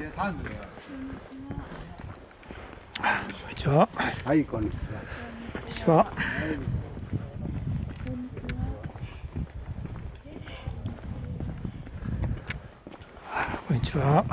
こんにちは。はいこんにちはこんにちは。こんにちは。